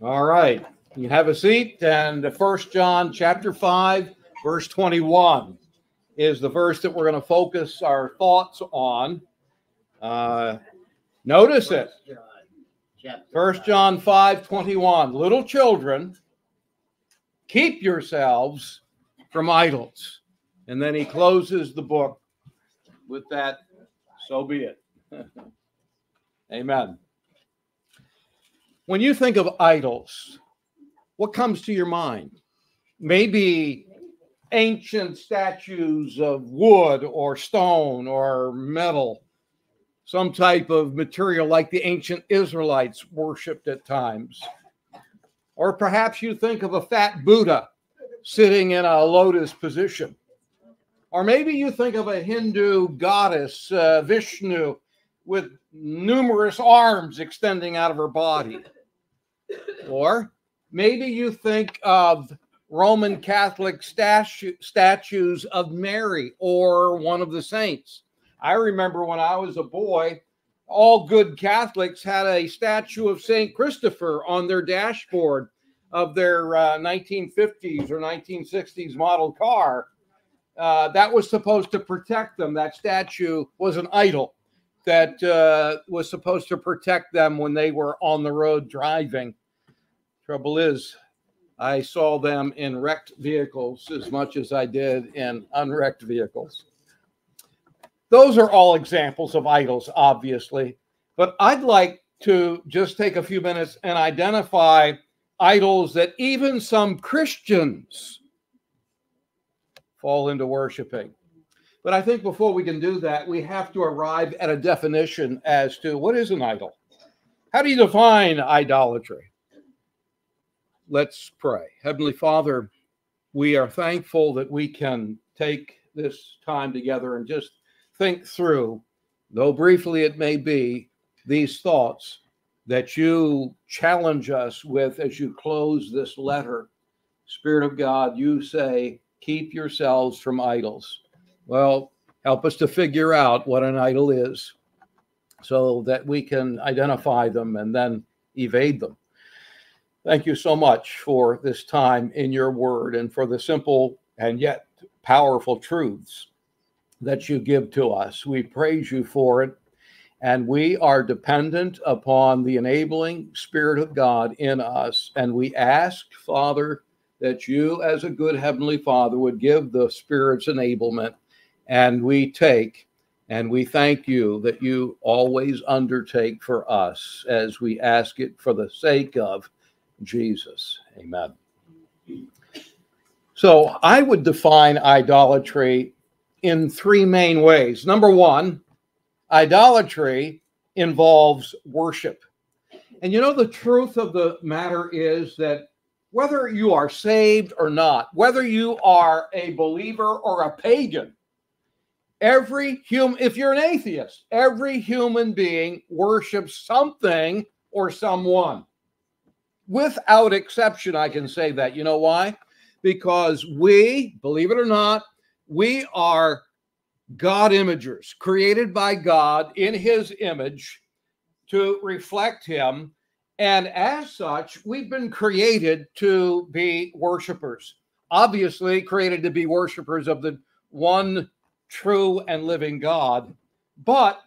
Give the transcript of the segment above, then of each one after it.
All right. You have a seat, and First John chapter 5, verse 21 is the verse that we're going to focus our thoughts on. Uh, notice it. First John 5, 21. Little children, keep yourselves from idols. And then he closes the book with that, so be it. Amen. When you think of idols, what comes to your mind? Maybe ancient statues of wood or stone or metal, some type of material like the ancient Israelites worshiped at times. Or perhaps you think of a fat Buddha sitting in a lotus position. Or maybe you think of a Hindu goddess, uh, Vishnu, with numerous arms extending out of her body. Or maybe you think of Roman Catholic statu- statues of Mary or one of the saints. I remember when I was a boy, all good Catholics had a statue of St. Christopher on their dashboard of their uh, 1950s or 1960s model car. Uh, that was supposed to protect them. That statue was an idol that uh, was supposed to protect them when they were on the road driving. Trouble is, I saw them in wrecked vehicles as much as I did in unwrecked vehicles. Those are all examples of idols, obviously, but I'd like to just take a few minutes and identify idols that even some Christians fall into worshiping. But I think before we can do that, we have to arrive at a definition as to what is an idol. How do you define idolatry? Let's pray. Heavenly Father, we are thankful that we can take this time together and just think through, though briefly it may be, these thoughts that you challenge us with as you close this letter. Spirit of God, you say, keep yourselves from idols. Well, help us to figure out what an idol is so that we can identify them and then evade them. Thank you so much for this time in your word and for the simple and yet powerful truths that you give to us. We praise you for it. And we are dependent upon the enabling Spirit of God in us. And we ask, Father, that you, as a good Heavenly Father, would give the Spirit's enablement. And we take and we thank you that you always undertake for us as we ask it for the sake of Jesus. Amen. So I would define idolatry in three main ways. Number one, idolatry involves worship. And you know, the truth of the matter is that whether you are saved or not, whether you are a believer or a pagan, every human, if you're an atheist, every human being worships something or someone without exception, I can say that. You know why? Because we, believe it or not, we are God imagers, created by God in his image to reflect him. And as such, we've been created to be worshipers. Obviously, created to be worshipers of the one true and living God. But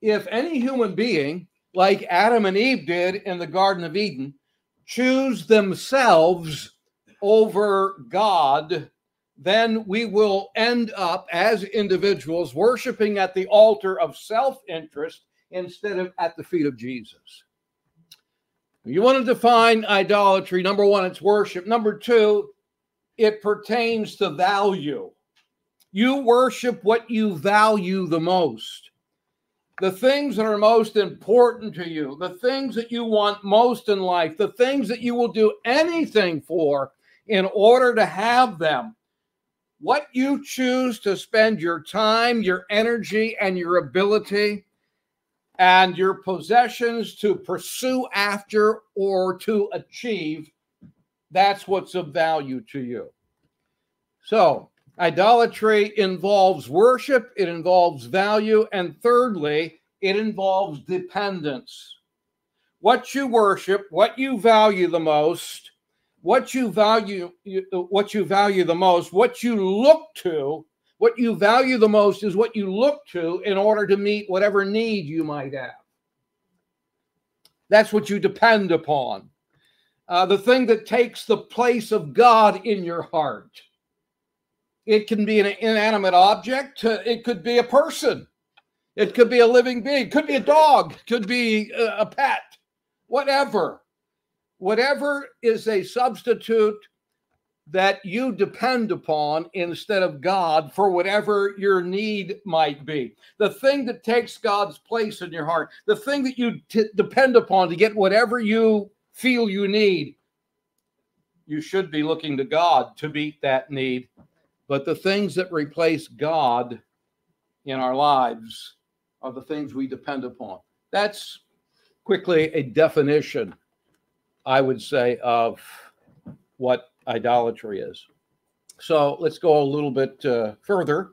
if any human being, like Adam and Eve did in the Garden of Eden, choose themselves over God, then we will end up as individuals worshiping at the altar of self interest instead of at the feet of Jesus. You want to define idolatry. Number one, it's worship. Number two, it pertains to value. You worship what you value the most the things that are most important to you, the things that you want most in life, the things that you will do anything for in order to have them. What you choose to spend your time, your energy, and your ability and your possessions to pursue after or to achieve, that's what's of value to you. So, Idolatry involves worship, it involves value, and thirdly, it involves dependence. what you worship, what you value the most, what you value what you value the most, what you look to, what you value the most is what you look to in order to meet whatever need you might have. That's what you depend upon. Uh, the thing that takes the place of God in your heart. It can be an inanimate object, it could be a person, it could be a living being, could be a dog, could be a, pet, whatever. Whatever is a substitute that you depend upon instead of God for whatever your need might be. The thing that takes God's place in your heart, the thing that you depend upon to get whatever you feel you need, you should be looking to God to meet that need. But the things that replace God in our lives are the things we depend upon. That's quickly a definition, I would say, of what idolatry is. So let's go a little bit uh, further.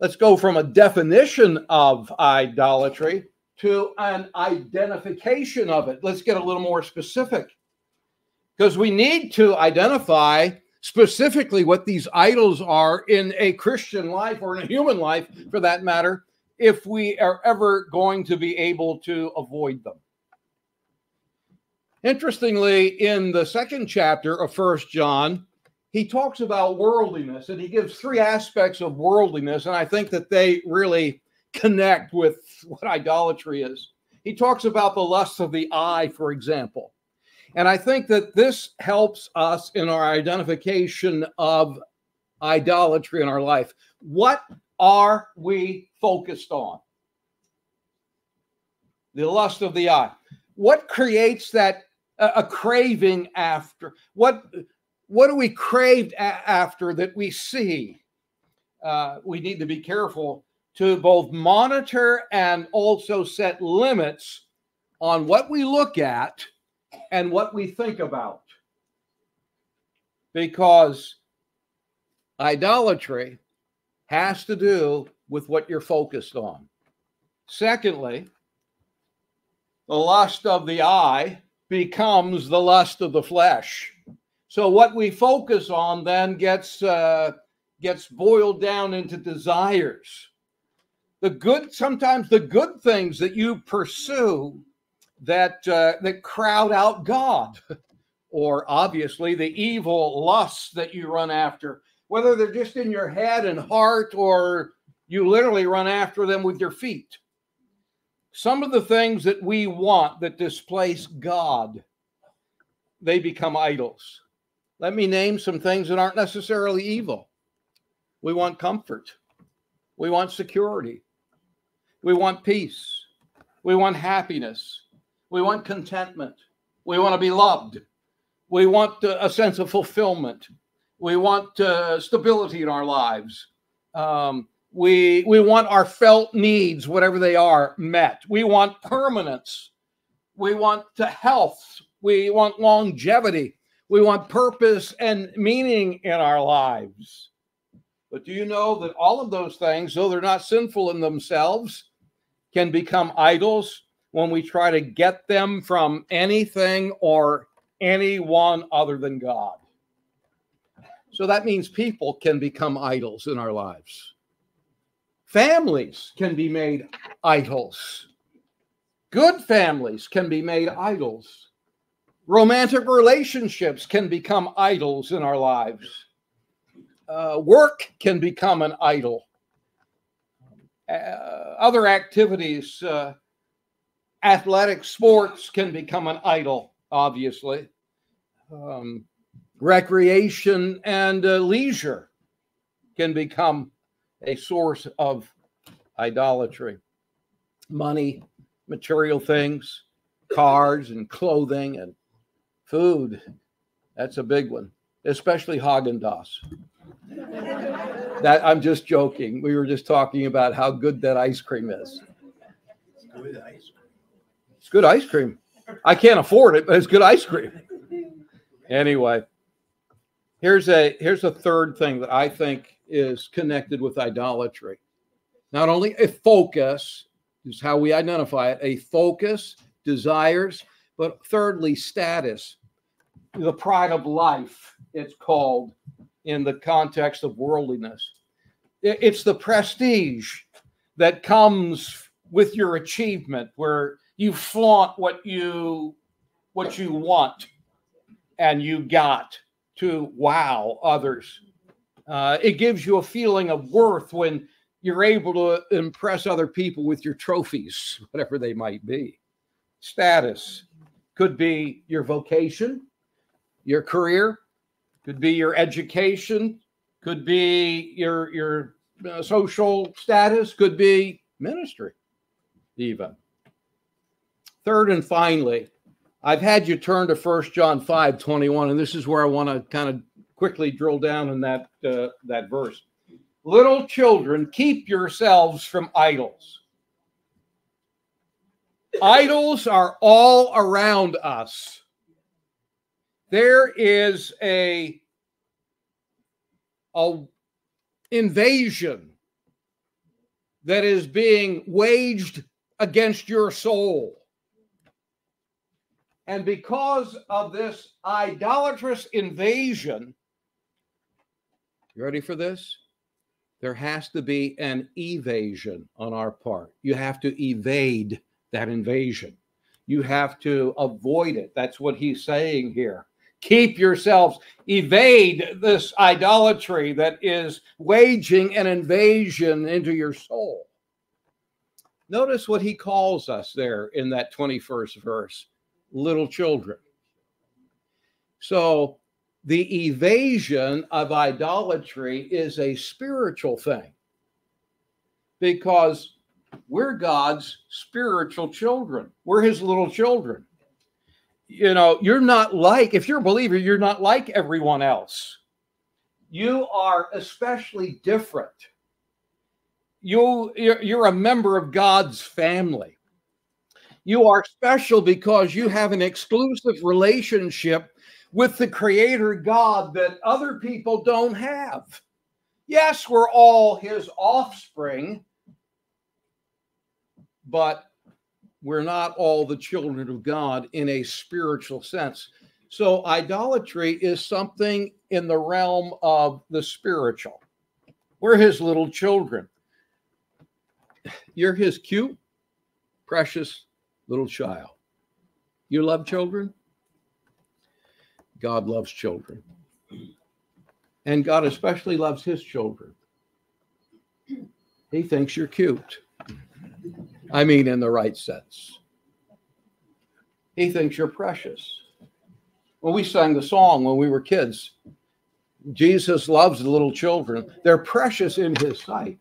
Let's go from a definition of idolatry to an identification of it. Let's get a little more specific because we need to identify specifically what these idols are in a Christian life or in a human life for that matter, if we are ever going to be able to avoid them. Interestingly, in the second chapter of First John, he talks about worldliness and he gives three aspects of worldliness. And I think that they really connect with what idolatry is. He talks about the lust of the eye, for example. And I think that this helps us in our identification of idolatry in our life. What are we focused on? The lust of the eye. What creates that a, craving after? What what do we crave after that we see? Uh, we need to be careful to both monitor and also set limits on what we look at and what we think about. Because idolatry has to do with what you're focused on. Secondly, the lust of the eye becomes the lust of the flesh. So what we focus on then gets uh, gets boiled down into desires. The good sometimes the good things that you pursue that uh, that crowd out God, or obviously the evil lusts that you run after, whether they're just in your head and heart or you literally run after them with your feet some of the things that we want that displace God, they become idols. Let me name some things that aren't necessarily evil. We want comfort. We want security. We want peace. We want happiness. We want contentment. We want to be loved. We want uh, a sense of fulfillment. We want uh, stability in our lives. Um, we we want our felt needs, whatever they are, met. We want permanence. We want health. We want longevity. We want purpose and meaning in our lives. But do you know that all of those things, though they're not sinful in themselves, can become idols when we try to get them from anything or anyone other than God? So that means people can become idols in our lives. Families can be made idols. Good families can be made idols. Romantic relationships can become idols in our lives. Uh, work can become an idol. Uh, other activities, uh, athletic sports can become an idol, obviously. Um, recreation and uh, leisure can become a source of idolatry. Money, material things, cars and clothing and food. That's a big one, especially Haagen Dazs. that I'm just joking. We were just talking about how good that ice cream is. It's good ice cream. Good ice cream. I can't afford it, but it's good ice cream. Anyway, here's a here's a third thing that I think is connected with idolatry. Not only a focus is how we identify it, a focus desires, but thirdly, status, the pride of life, it's called in the context of worldliness. It's the prestige that comes with your achievement where you flaunt what you what you want and you got to wow others. Uh, it gives you a feeling of worth when you're able to impress other people with your trophies, whatever they might be. Status could be your vocation, your career, could be your education, could be your your uh, social status, could be ministry, even. Third and finally, I've had you turn to First John 5 21, and this is where I want to kind of quickly drill down in that, uh, that verse. Little children, keep yourselves from idols. Idols are all around us. There is a, a invasion that is being waged against your soul. And because of this idolatrous invasion, you ready for this? There has to be an evasion on our part. You have to evade that invasion. You have to avoid it. That's what he's saying here. Keep yourselves, evade this idolatry that is waging an invasion into your soul. Notice what he calls us there in that 21st verse little children. So the evasion of idolatry is a spiritual thing because we're God's spiritual children. We're his little children. You know, you're not like, if you're a believer, you're not like everyone else. You are especially different. You, you're, you're a member of God's family. You are special because you have an exclusive relationship with the creator God that other people don't have. Yes, we're all his offspring, but we're not all the children of God in a spiritual sense. So, idolatry is something in the realm of the spiritual. We're his little children. You're his cute, precious little child. You love children? God loves children. And God especially loves his children. He thinks you're cute. I mean, in the right sense. He thinks you're precious. When we sang the song when we were kids, Jesus loves the little children. They're precious in his sight.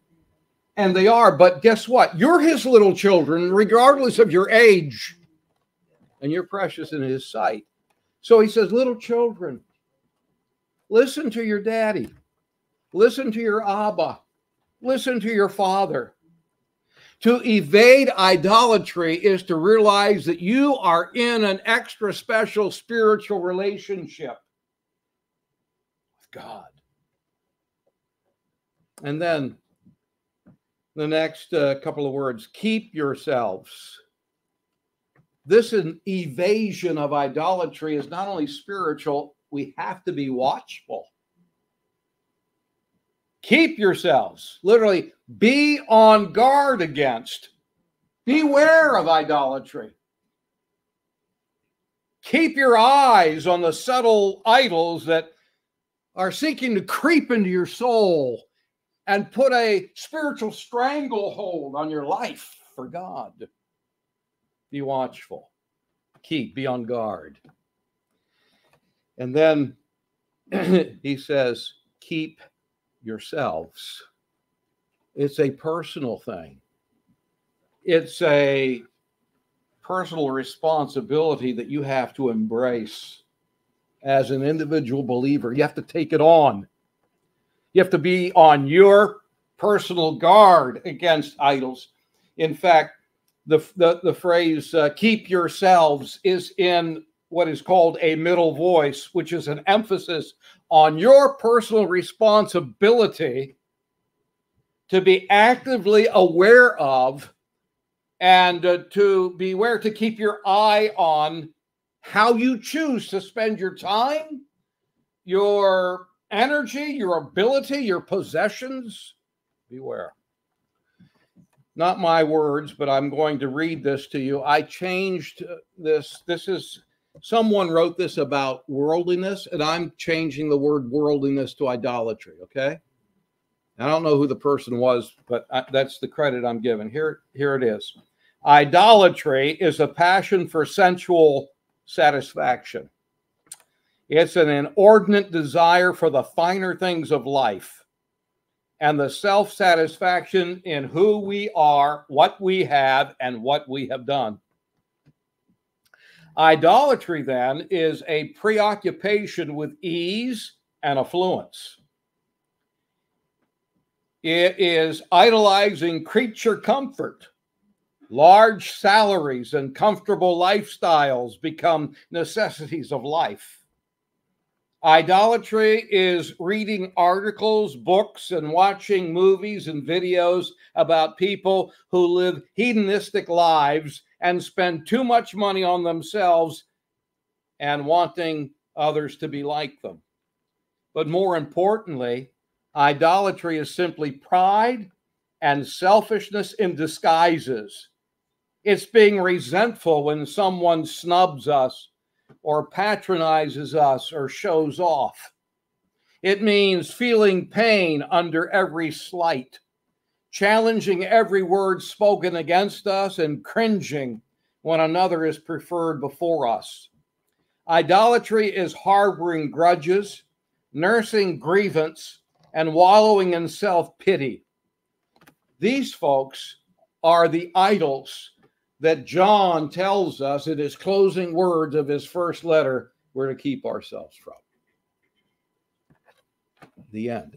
And they are, but guess what? You're his little children, regardless of your age. And you're precious in his sight. So he says, Little children, listen to your daddy, listen to your Abba, listen to your father. To evade idolatry is to realize that you are in an extra special spiritual relationship with God. And then the next uh, couple of words keep yourselves. This an evasion of idolatry is not only spiritual, we have to be watchful. Keep yourselves, literally, be on guard against. Beware of idolatry. Keep your eyes on the subtle idols that are seeking to creep into your soul and put a spiritual stranglehold on your life for God. Be watchful, keep, be on guard. And then he says, keep yourselves. It's a personal thing, it's a personal responsibility that you have to embrace as an individual believer. You have to take it on. You have to be on your personal guard against idols. In fact, the, the, the phrase uh, keep yourselves is in what is called a middle voice, which is an emphasis on your personal responsibility to be actively aware of and uh, to beware to keep your eye on how you choose to spend your time, your energy, your ability, your possessions. Beware. Not my words, but I'm going to read this to you. I changed this. This is someone wrote this about worldliness, and I'm changing the word worldliness to idolatry. Okay. I don't know who the person was, but I, that's the credit I'm given. Here, here it is. Idolatry is a passion for sensual satisfaction. It's an inordinate desire for the finer things of life and the self satisfaction in who we are, what we have, and what we have done. Idolatry, then, is a preoccupation with ease and affluence. It is idolizing creature comfort. Large salaries and comfortable lifestyles become necessities of life. Idolatry is reading articles, books, and watching movies and videos about people who live hedonistic lives and spend too much money on themselves and wanting others to be like them. But more importantly, idolatry is simply pride and selfishness in disguises. It's being resentful when someone snubs us or patronizes us or shows off. It means feeling pain under every slight challenging every word spoken against us and cringing when another is preferred before us. Idolatry is harboring grudges, nursing grievance, and wallowing in self pity. These folks are the idols that John tells us in his closing words of his first letter we're to keep ourselves from. The end.